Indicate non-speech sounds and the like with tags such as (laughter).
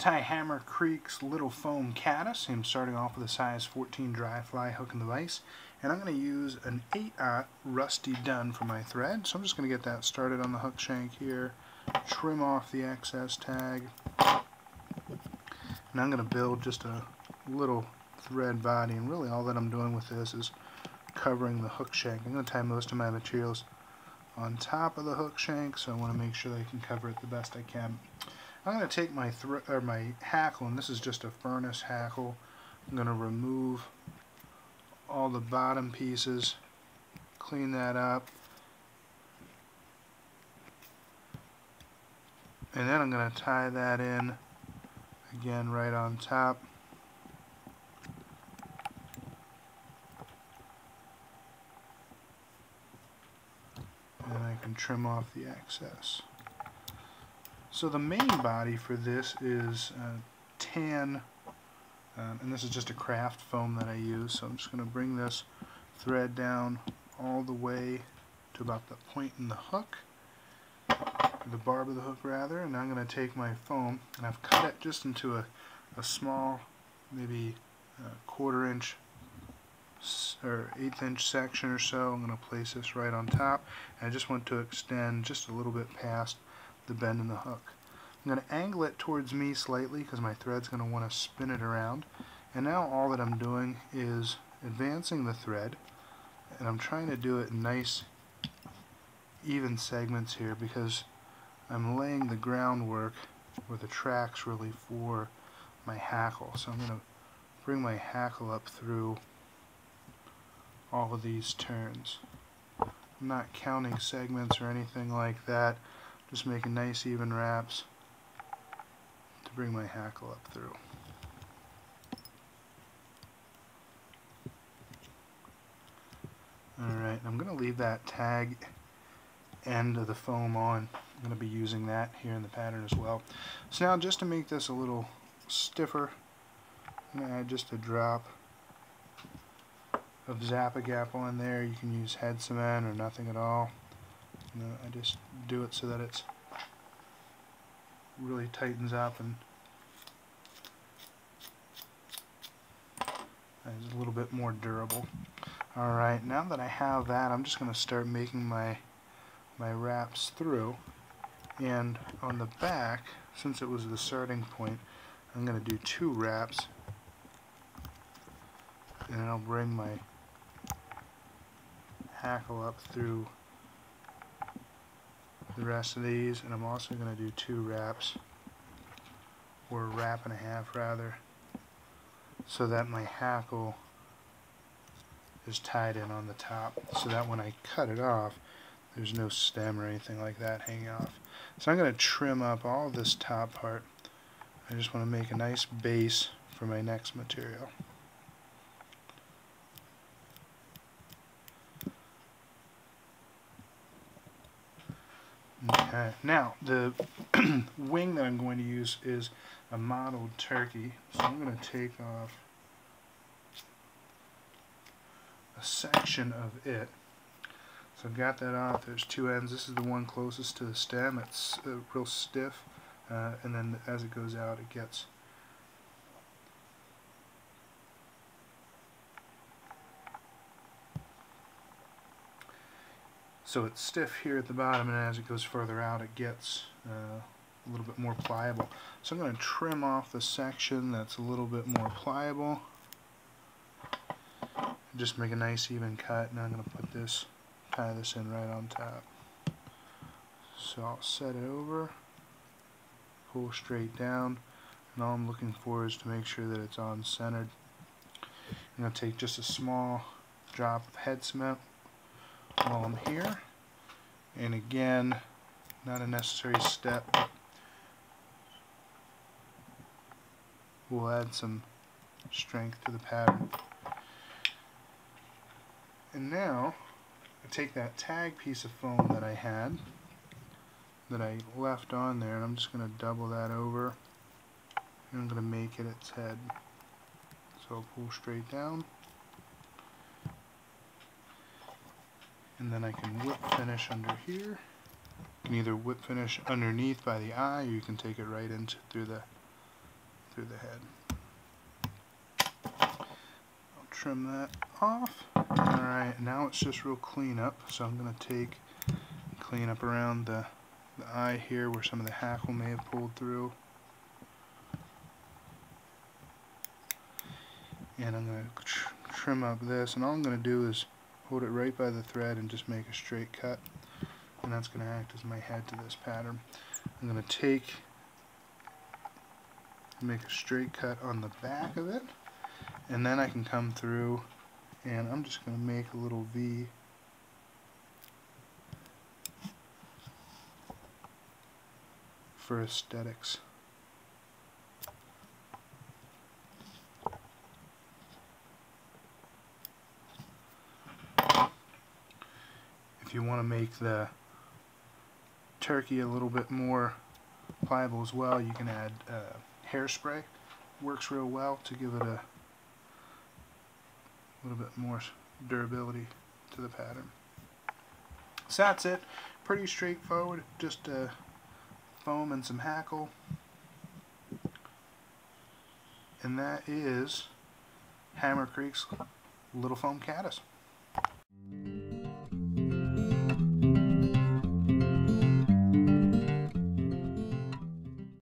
Tie Hammer Creek's Little Foam Caddis. I'm starting off with a size 14 dry fly hook and the vise. And I'm going to use an 8-aught Rusty dun for my thread. So I'm just going to get that started on the hook shank here. Trim off the excess tag. And I'm going to build just a little thread body. And really all that I'm doing with this is covering the hook shank. I'm going to tie most of my materials on top of the hook shank. So I want to make sure that I can cover it the best I can. I'm going to take my or my hackle, and this is just a furnace hackle. I'm going to remove all the bottom pieces, clean that up, and then I'm going to tie that in again right on top. And I can trim off the excess. So the main body for this is uh, tan, um, and this is just a craft foam that I use, so I'm just going to bring this thread down all the way to about the point in the hook, the barb of the hook rather, and I'm going to take my foam, and I've cut it just into a, a small, maybe quarter inch or eighth inch section or so. I'm going to place this right on top, and I just want to extend just a little bit past the bend in the hook. I'm going to angle it towards me slightly because my thread's going to want to spin it around. And now all that I'm doing is advancing the thread and I'm trying to do it in nice even segments here because I'm laying the groundwork or the tracks really for my hackle. So I'm going to bring my hackle up through all of these turns. I'm not counting segments or anything like that. Just making nice even wraps to bring my hackle up through. Alright, I'm going to leave that tag end of the foam on. I'm going to be using that here in the pattern as well. So now just to make this a little stiffer, I'm going to add just a drop of Zap-A-Gap on there. You can use head cement or nothing at all. Know, I just do it so that it's really tightens up and is a little bit more durable. Alright, now that I have that, I'm just going to start making my my wraps through. And on the back, since it was the starting point, I'm going to do two wraps. And I'll bring my hackle up through the rest of these and I'm also going to do two wraps or a wrap and a half rather so that my hackle is tied in on the top so that when I cut it off there's no stem or anything like that hanging off. So I'm going to trim up all this top part. I just want to make a nice base for my next material. Okay, now the (clears throat) wing that I'm going to use is a mottled turkey. So I'm going to take off a section of it. So I've got that off. There's two ends. This is the one closest to the stem. It's uh, real stiff. Uh, and then as it goes out, it gets So it's stiff here at the bottom and as it goes further out it gets uh, a little bit more pliable. So I'm going to trim off the section that's a little bit more pliable. Just make a nice even cut and I'm going to put this, tie this in right on top. So I'll set it over, pull straight down, and all I'm looking for is to make sure that it's on centered. I'm going to take just a small drop of head cement I'm here. And again, not a necessary step. We'll add some strength to the pattern. And now, I take that tag piece of foam that I had, that I left on there, and I'm just going to double that over. And I'm going to make it its head. So I'll pull straight down. And then I can whip finish under here. You can either whip finish underneath by the eye or you can take it right into through the through the head. I'll trim that off. Alright, now it's just real clean up. So I'm going to take clean up around the, the eye here where some of the hackle may have pulled through. And I'm going to tr trim up this. And all I'm going to do is hold it right by the thread and just make a straight cut. And that's going to act as my head to this pattern. I'm going to take make a straight cut on the back of it and then I can come through and I'm just going to make a little V for aesthetics. If you want to make the turkey a little bit more pliable as well, you can add uh, hairspray. Works real well to give it a little bit more durability to the pattern. So that's it. Pretty straightforward. Just uh, foam and some hackle. And that is Hammer Creek's Little Foam Caddis.